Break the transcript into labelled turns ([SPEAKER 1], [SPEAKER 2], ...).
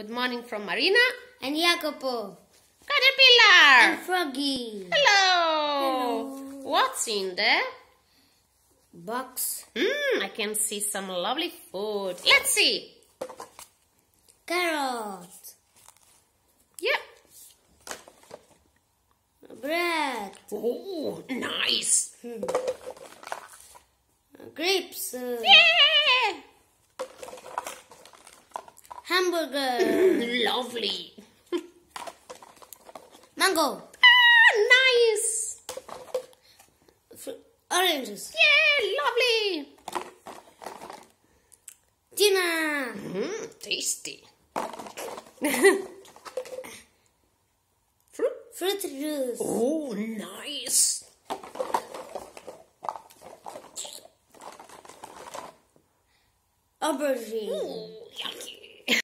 [SPEAKER 1] Good morning from Marina.
[SPEAKER 2] And Jacopo.
[SPEAKER 1] Caterpillar.
[SPEAKER 2] And Froggy.
[SPEAKER 1] Hello.
[SPEAKER 2] Hello.
[SPEAKER 1] What's in there?
[SPEAKER 2] Box.
[SPEAKER 1] Hmm, I can see some lovely food. Let's see.
[SPEAKER 2] Carrot.
[SPEAKER 1] Yep.
[SPEAKER 2] Bread.
[SPEAKER 1] Oh, nice.
[SPEAKER 2] Grapes. uh,
[SPEAKER 1] Yeah.
[SPEAKER 2] Hamburger.
[SPEAKER 1] lovely.
[SPEAKER 2] Mango.
[SPEAKER 1] Ah, nice.
[SPEAKER 2] Fr- oranges.
[SPEAKER 1] Yeah, lovely.
[SPEAKER 2] Dinner.
[SPEAKER 1] Mm, tasty. Fruit.
[SPEAKER 2] Fruit juice.
[SPEAKER 1] Oh, nice.
[SPEAKER 2] Aubergine.
[SPEAKER 1] Ooh, yum,